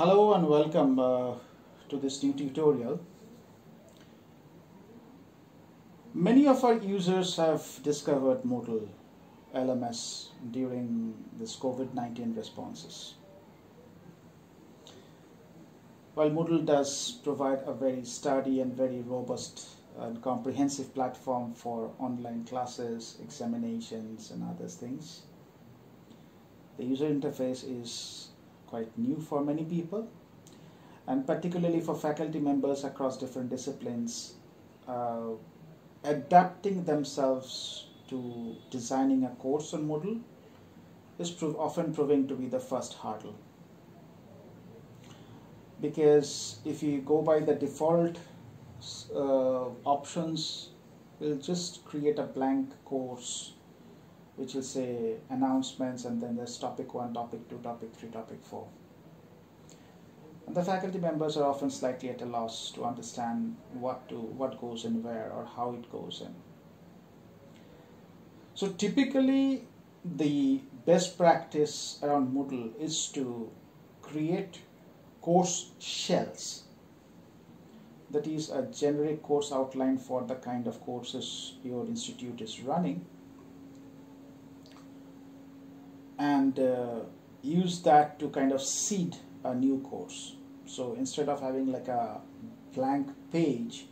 Hello and welcome uh, to this new tutorial. Many of our users have discovered Moodle LMS during this COVID-19 responses. While Moodle does provide a very sturdy and very robust and comprehensive platform for online classes, examinations and other things, the user interface is quite new for many people and particularly for faculty members across different disciplines uh, adapting themselves to designing a course on Moodle is prov- often proving to be the first hurdle. Because if you go by the default uh, options we'll just create a blank course which will say announcements and then there's topic 1 topic 2 topic 3 topic 4 and the faculty members are often slightly at a loss to understand what to what goes in where or how it goes in. So typically the best practice around Moodle is to create course shells. That is a generic course outline for the kind of courses your institute is running and uh, use that to kind of seed a new course. So instead of having like a blank page,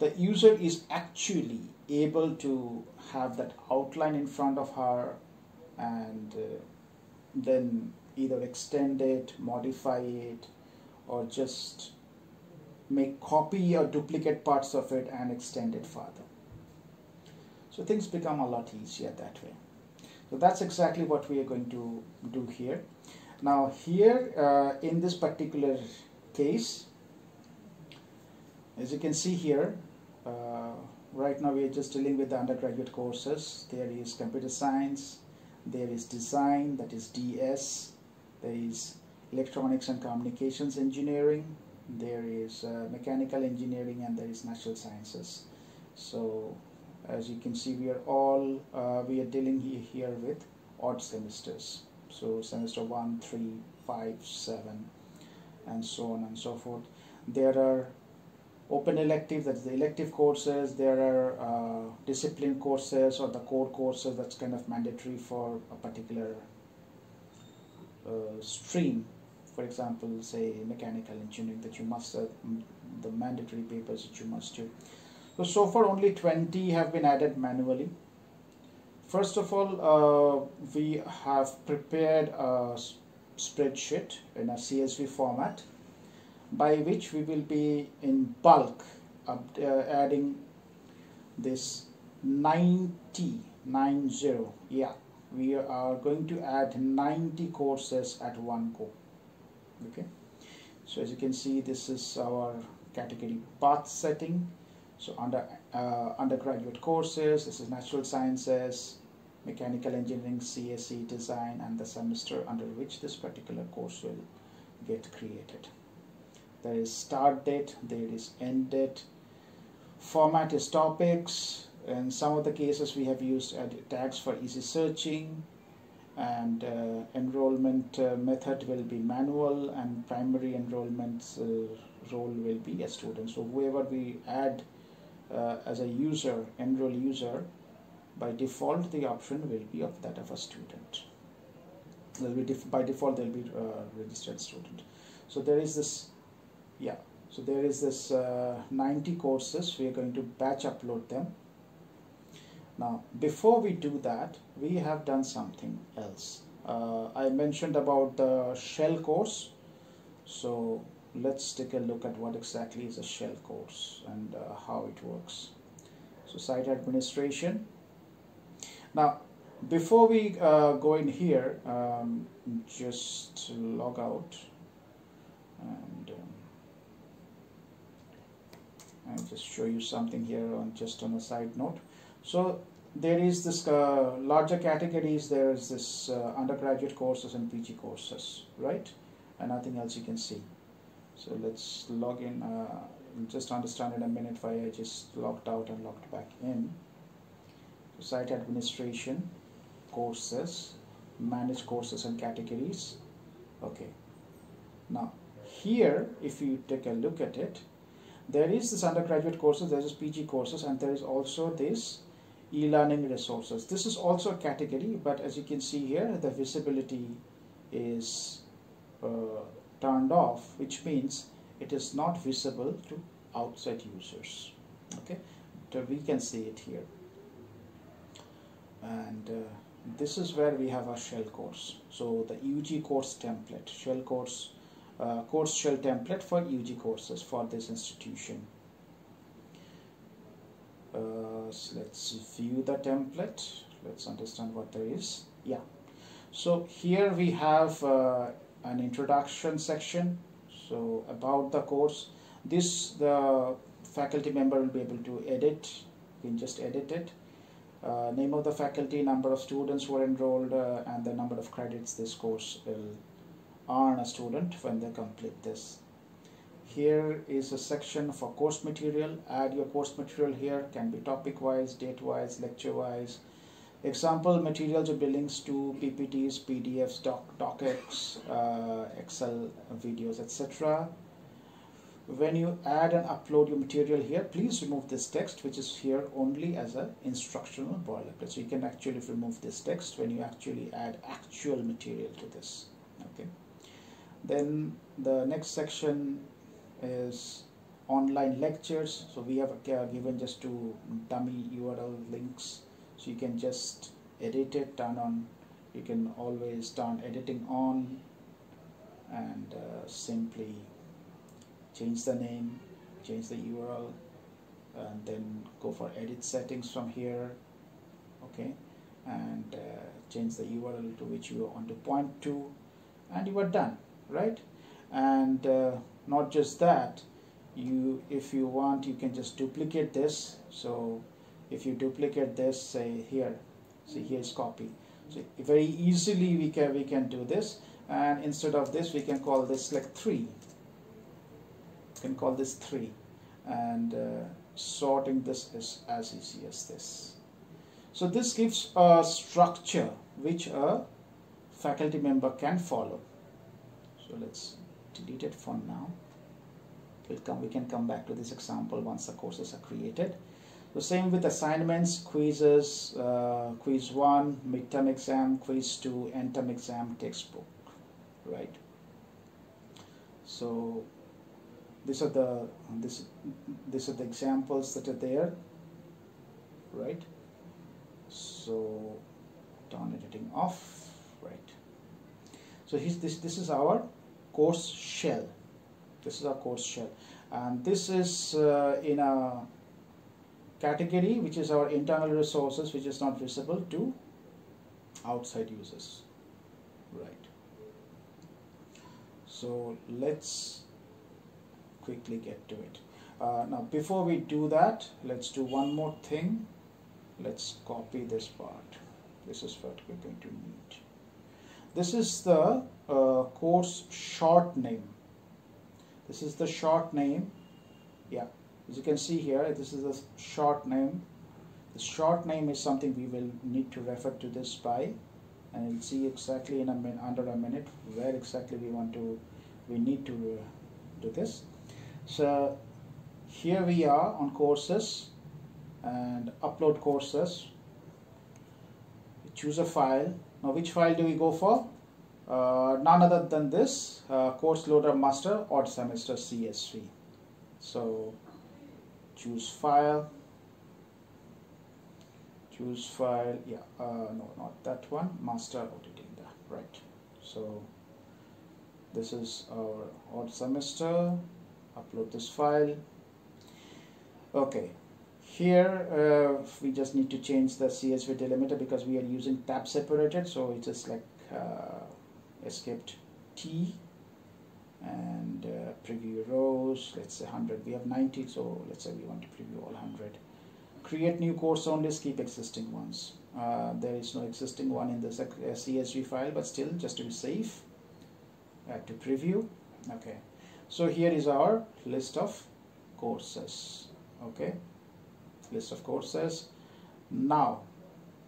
the user is actually able to have that outline in front of her and uh, then either extend it, modify it, or just make copy or duplicate parts of it and extend it further. So things become a lot easier that way. So that's exactly what we are going to do here. Now here uh, in this particular case, as you can see here, uh, right now we are just dealing with the undergraduate courses. There is computer science, there is design, that is DS, there is electronics and communications engineering, there is uh, mechanical engineering and there is natural sciences. So as you can see we are all uh, we are dealing here with odd semesters. So semester 1 3 5 7 and so on and so forth. There are open elective that's the elective courses. There are uh, discipline courses or the core courses that's kind of mandatory for a particular uh, stream. For example say mechanical engineering that you must uh, the mandatory papers that you must do so, so far only 20 have been added manually. First of all, uh, we have prepared a spreadsheet in a CSV format by which we will be in bulk uh, adding this 90, 90, yeah, we are going to add 90 courses at one go, okay. So as you can see, this is our category path setting so under uh, undergraduate courses, this is natural sciences, mechanical engineering, CSE, design, and the semester under which this particular course will get created. There is start date, there is end date, format is topics, in some of the cases we have used tags for easy searching, and uh, enrollment uh, method will be manual and primary enrollment uh, role will be a student. So whoever we add uh, as a user, enroll user, by default the option will be of that of a student. Def by default they'll be uh, registered student. So there is this, yeah. So there is this uh, 90 courses. We are going to batch upload them. Now before we do that, we have done something else. Uh, I mentioned about the shell course. So let's take a look at what exactly is a shell course and uh, how it works. So site administration. Now before we uh, go in here, um, just log out and um, I'll just show you something here on just on a side note. So there is this uh, larger categories, there is this uh, undergraduate courses and PG courses, right? And nothing else you can see. So let's log in, uh, just understand in a minute why I just logged out and logged back in. So site administration, courses, manage courses and categories. Okay. Now, here if you take a look at it there is this undergraduate courses there is PG courses and there is also this e-learning resources this is also a category but as you can see here the visibility is uh, turned off which means it is not visible to outside users. Okay? So we can see it here. And uh, this is where we have our shell course so the UG course template shell course uh, course shell template for UG courses for this institution. Uh, so let's view the template. Let's understand what there is. Yeah. So here we have uh, an introduction section. So about the course this the faculty member will be able to edit. You can just edit it. Uh, name of the faculty number of students who are enrolled uh, and the number of credits this course will earn a student when they complete this. Here is a section for course material. Add your course material here. Can be topic wise date wise lecture wise example materials or links to ppts pdfs doc docx uh, excel videos etc when you add and upload your material here please remove this text which is here only as an instructional boilerplate. So you can actually remove this text when you actually add actual material to this okay? Then the next section is online lectures. So we have uh, given just two dummy url links so you can just edit it turn on. You can always turn editing on and uh, simply change the name change the URL and then go for edit settings from here okay? And uh, change the URL to which you want to point to and you are done right? And uh, not just that you if you want you can just duplicate this. So if you duplicate this say here see here's copy. So very easily we can we can do this and instead of this we can call this like 3 we can call this 3 and uh, sorting this is as easy as this. So this gives a structure which a faculty member can follow. So let's delete it for now. We'll come we can come back to this example once the courses are created the same with assignments quizzes uh, quiz 1 midterm exam quiz 2 end term exam textbook right? So these are the this these are the examples that are there right? So turn editing off right? So this this is our course shell. This is our course shell. And this is uh, in a category which is our internal resources which is not visible to outside users. Right. So let's quickly get to it. Uh, now before we do that let's do one more thing. Let's copy this part. This is what we're going to need. This is the uh, course short name. This is the short name. Yeah as you can see here this is a short name. The short name is something we will need to refer to this by and you'll see exactly in a min under a minute where exactly we want to we need to uh, do this. So here we are on courses and upload courses. Choose a file. Now which file do we go for? Uh, none other than this uh, course loader master odd semester CSV so choose file. Choose file yeah uh, no not that one master auditing that right. So this is our odd semester. Upload this file. Okay here uh, we just need to change the CSV delimiter because we are using tab separated so it's like uh, escaped T and uh, preview rows. Let's say 100 we have 90 so let's say we want to preview all 100 create new course only keep existing ones. Uh, there is no existing one in uh, CSV file but still just to be safe add to preview. Okay. So here is our list of courses. Okay. List of courses. Now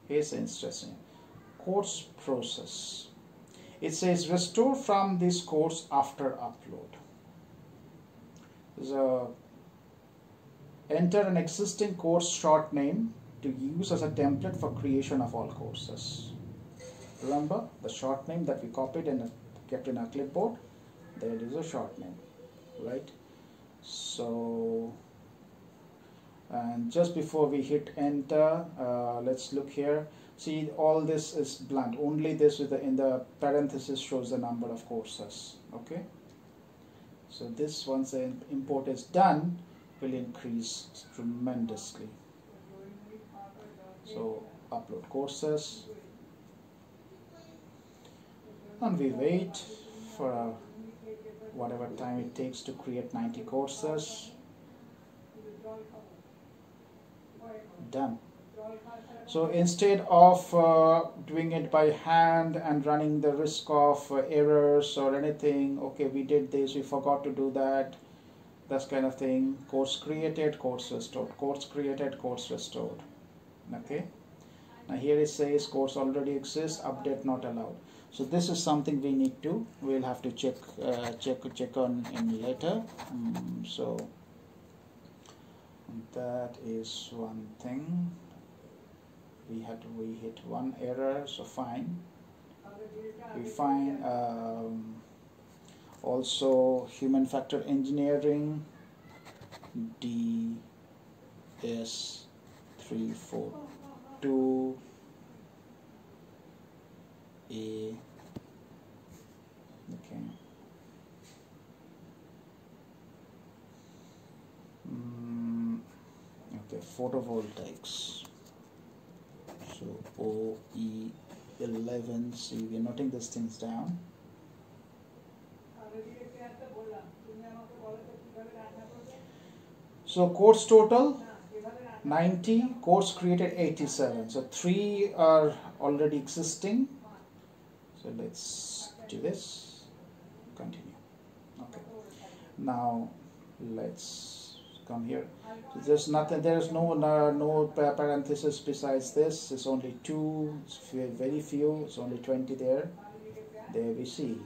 is interesting. Course process it says restore from this course after upload So enter an existing course short name to use as a template for creation of all courses. Remember the short name that we copied and kept in our clipboard? There is a short name, right? So, and just before we hit enter, uh, let's look here. See, all this is blank. Only this the, in the parenthesis shows the number of courses. Okay. So this once the import is done will increase tremendously. So upload courses and we wait for uh, whatever time it takes to create 90 courses done so instead of uh, doing it by hand and running the risk of uh, errors or anything okay we did this we forgot to do that that kind of thing course created course restored course created course restored. Okay? Now here it says course already exists update not allowed. So this is something we need to we'll have to check uh, check check on in later. Um, so that is one thing we had we hit one error so fine. We find um, also human factor engineering D S 342 a. Okay. Mm, okay photovoltaics so OE 11 see we're noting these things down. So course total 90 course created 87 so three are already existing. So let's do this. Continue. Okay. Now let's come here. There's nothing there's no no, no parenthesis besides this. It's only two it's very few it's only 20 there. There we see.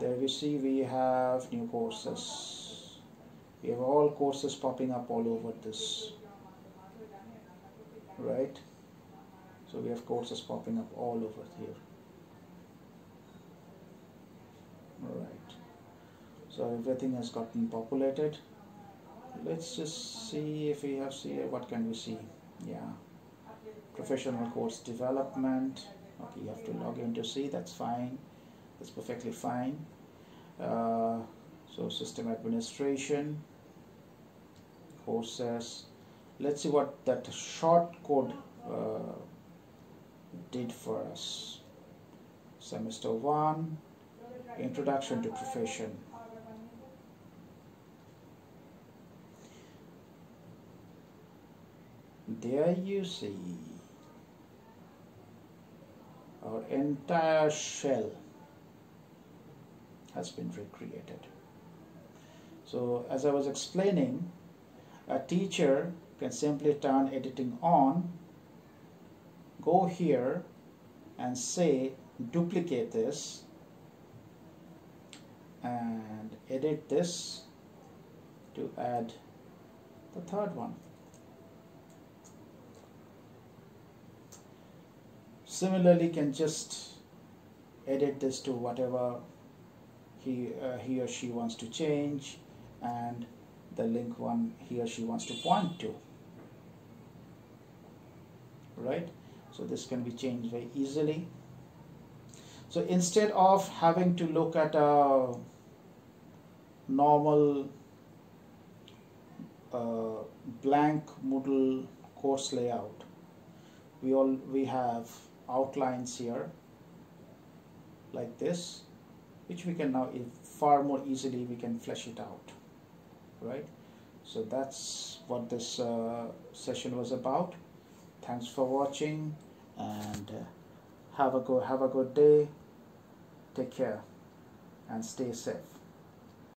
There we see we have new courses. We have all courses popping up all over this right? So we have courses popping up all over here. Alright so everything has gotten populated let's just see if we have see what can we see? Yeah. Professional course development. Okay you have to log in to see that's fine. That's perfectly fine. Uh, so system administration. Courses. Let's see what that short code uh, did for us. Semester 1, Introduction to Profession. There you see our entire shell has been recreated. So as I was explaining, a teacher can simply turn editing on go here and say duplicate this and edit this to add the third one. Similarly can just edit this to whatever he, uh, he or she wants to change and the link one he or she wants to point to. Right? So this can be changed very easily. So instead of having to look at a normal uh, blank Moodle course layout we all we have outlines here like this which we can now far more easily we can flesh it out right? So that's what this uh, session was about. Thanks for watching and uh, have a good have a good day. Take care and stay safe